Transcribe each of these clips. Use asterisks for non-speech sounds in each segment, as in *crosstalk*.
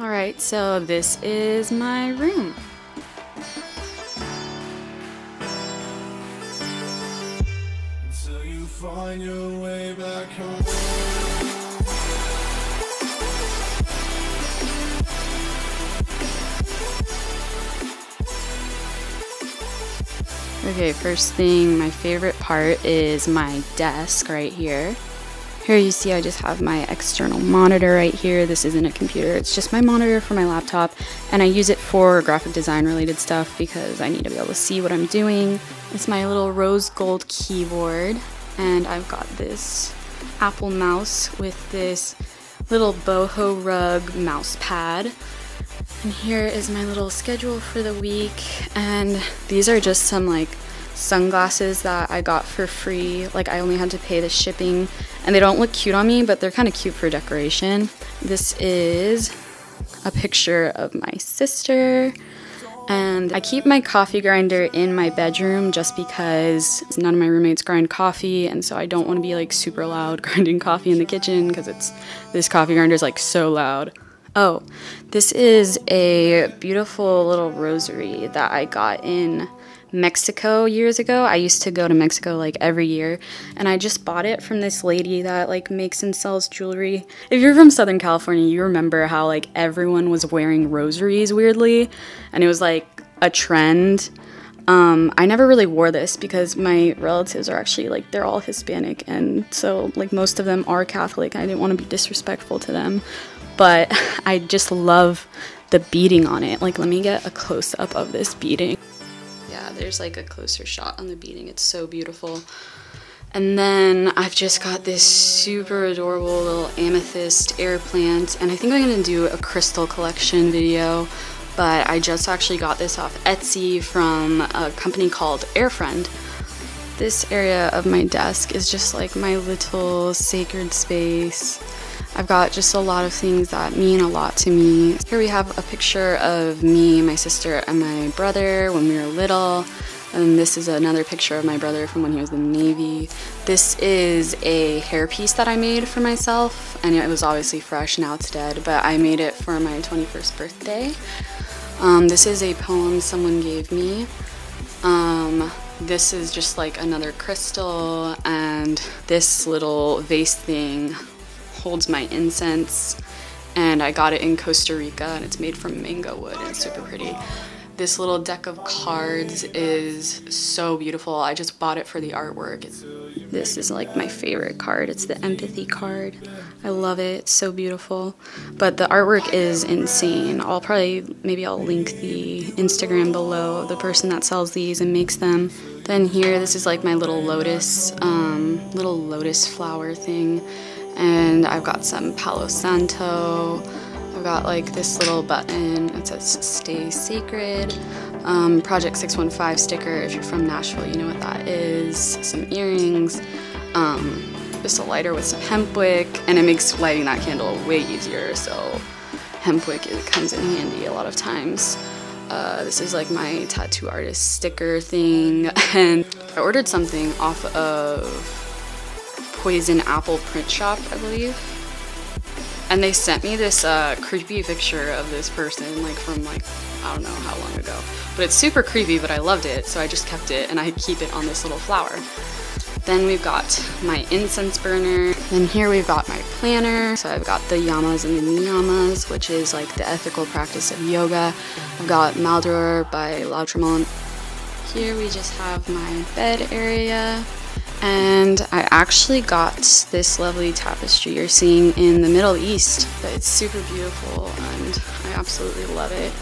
Alright, so this is my room. Okay, first thing, my favorite part is my desk right here. Here you see I just have my external monitor right here. This isn't a computer, it's just my monitor for my laptop and I use it for graphic design related stuff because I need to be able to see what I'm doing. It's my little rose gold keyboard and I've got this Apple mouse with this little boho rug mouse pad. And here is my little schedule for the week and these are just some like sunglasses that I got for free. Like I only had to pay the shipping and they don't look cute on me, but they're kind of cute for decoration. This is a picture of my sister. And I keep my coffee grinder in my bedroom just because none of my roommates grind coffee and so I don't want to be like super loud *laughs* grinding coffee in the kitchen because it's this coffee grinder is like so loud. Oh, this is a beautiful little rosary that I got in Mexico years ago. I used to go to Mexico like every year and I just bought it from this lady that like makes and sells jewelry. If you're from Southern California, you remember how like everyone was wearing rosaries weirdly and it was like a trend. Um, I never really wore this because my relatives are actually like they're all Hispanic and so like most of them are Catholic. I didn't want to be disrespectful to them, but *laughs* I just love the beading on it. Like let me get a close up of this beading there's like a closer shot on the beading. It's so beautiful. And then I've just got this super adorable little amethyst air plant. And I think I'm gonna do a crystal collection video, but I just actually got this off Etsy from a company called Airfriend. This area of my desk is just like my little sacred space. I've got just a lot of things that mean a lot to me. Here we have a picture of me, my sister, and my brother when we were little. And this is another picture of my brother from when he was in the Navy. This is a hairpiece that I made for myself, and it was obviously fresh, now it's dead, but I made it for my 21st birthday. Um, this is a poem someone gave me. Um, this is just like another crystal, and this little vase thing holds my incense and I got it in Costa Rica and it's made from mango wood and it's super pretty. This little deck of cards is so beautiful. I just bought it for the artwork. This is like my favorite card. It's the empathy card. I love it. It's so beautiful. But the artwork is insane. I'll probably, maybe I'll link the Instagram below the person that sells these and makes them. Then here, this is like my little lotus, um, little lotus flower thing and I've got some Palo Santo. I've got like this little button. It says Stay Sacred. Um, Project 615 sticker. If you're from Nashville, you know what that is. Some earrings. Um, just a lighter with some hemp wick, and it makes lighting that candle way easier. So hemp wick it comes in handy a lot of times. Uh, this is like my tattoo artist sticker thing, *laughs* and I ordered something off of Poison Apple print shop, I believe. And they sent me this uh, creepy picture of this person, like from like, I don't know how long ago. But it's super creepy, but I loved it, so I just kept it and I keep it on this little flower. Then we've got my incense burner. Then here we've got my planner. So I've got the yamas and the niyamas, which is like the ethical practice of yoga. I've got Maldoror by Lautréamont. Here we just have my bed area. And I actually got this lovely tapestry you're seeing in the Middle East. But It's super beautiful and I absolutely love it.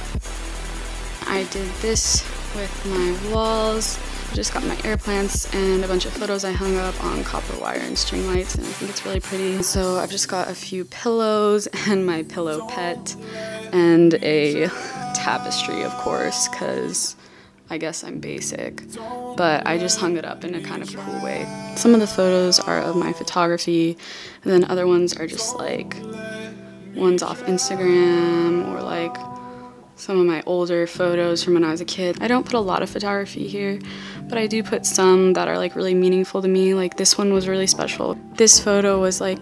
I did this with my walls. I just got my air plants and a bunch of photos I hung up on copper wire and string lights and I think it's really pretty. So I've just got a few pillows *laughs* and my pillow pet and a tapestry of course because I guess I'm basic, but I just hung it up in a kind of cool way. Some of the photos are of my photography, and then other ones are just like ones off Instagram or like some of my older photos from when I was a kid. I don't put a lot of photography here, but I do put some that are like really meaningful to me. Like this one was really special. This photo was like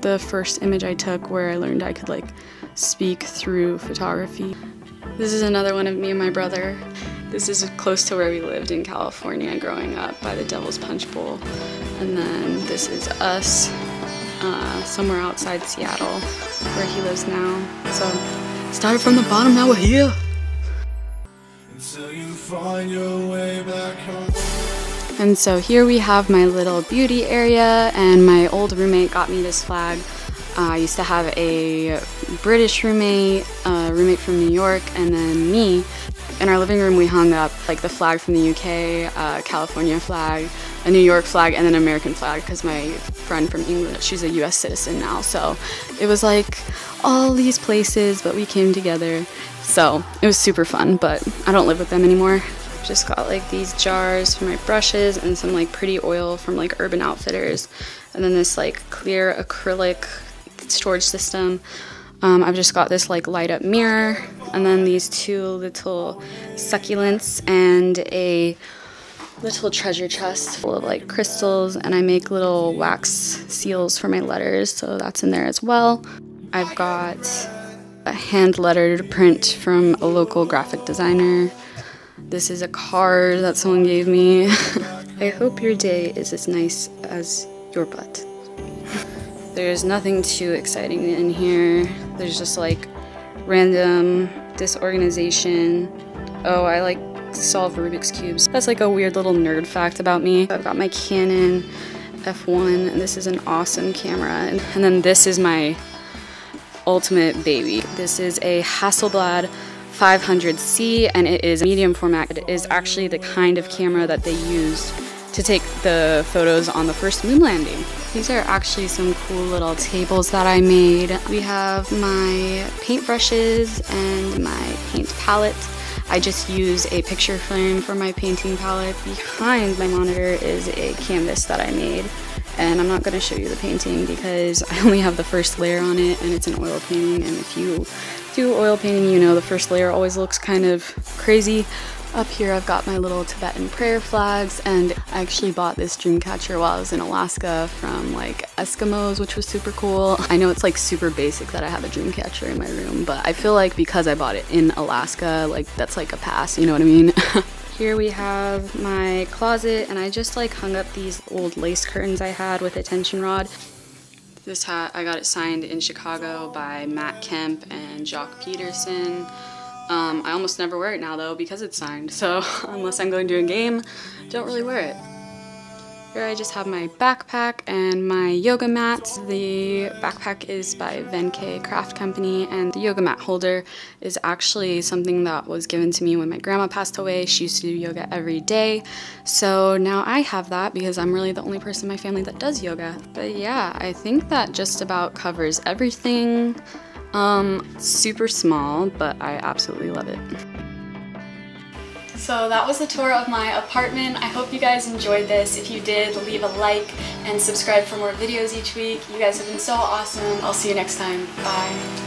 the first image I took where I learned I could like speak through photography. This is another one of me and my brother. This is close to where we lived in California growing up by the Devil's Punch Bowl. And then this is us uh, somewhere outside Seattle where he lives now. So started from the bottom, now we're here. And so here we have my little beauty area and my old roommate got me this flag. I used to have a British roommate, a roommate from New York, and then me. In our living room we hung up like the flag from the UK, uh, California flag, a New York flag, and an American flag because my friend from England, she's a US citizen now. So it was like all these places, but we came together. So it was super fun, but I don't live with them anymore. Just got like these jars for my brushes and some like pretty oil from like Urban Outfitters. And then this like clear acrylic storage system. Um, I've just got this like light up mirror and then these two little succulents and a little treasure chest full of like crystals and I make little wax seals for my letters so that's in there as well. I've got a hand lettered print from a local graphic designer. This is a card that someone gave me. *laughs* I hope your day is as nice as your butt. There's nothing too exciting in here. There's just like random disorganization. Oh, I like solve Rubik's Cubes. That's like a weird little nerd fact about me. I've got my Canon F1 and this is an awesome camera. And, and then this is my ultimate baby. This is a Hasselblad 500C and it is medium format. It is actually the kind of camera that they used to take the photos on the first moon landing. These are actually some cool little tables that I made. We have my paintbrushes and my paint palette. I just use a picture frame for my painting palette. Behind my monitor is a canvas that I made and I'm not going to show you the painting because *laughs* I only have the first layer on it and it's an oil painting and if you do oil painting you know the first layer always looks kind of crazy. Up here I've got my little Tibetan prayer flags and I actually bought this dream catcher while I was in Alaska from like Eskimos which was super cool. I know it's like super basic that I have a dream catcher in my room but I feel like because I bought it in Alaska like that's like a pass you know what I mean? *laughs* Here we have my closet and I just like hung up these old lace curtains I had with a tension rod. This hat, I got it signed in Chicago by Matt Kemp and Joc Pederson. Um, I almost never wear it now though because it's signed, so *laughs* unless I'm going to a game, don't really wear it. Here I just have my backpack and my yoga mat. The backpack is by Venke Craft Company and the yoga mat holder is actually something that was given to me when my grandma passed away. She used to do yoga every day. So now I have that because I'm really the only person in my family that does yoga. But yeah, I think that just about covers everything. Um, super small, but I absolutely love it. So that was the tour of my apartment. I hope you guys enjoyed this. If you did, leave a like and subscribe for more videos each week. You guys have been so awesome. I'll see you next time. Bye.